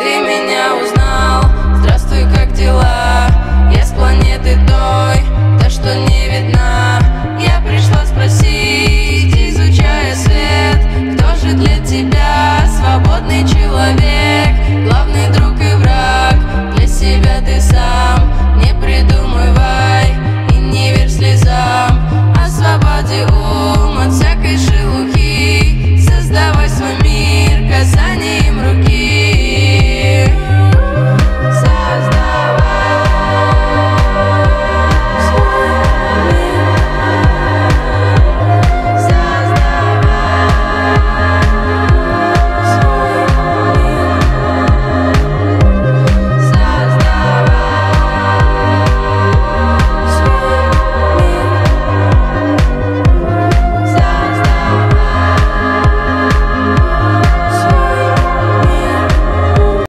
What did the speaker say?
ты меня узнал.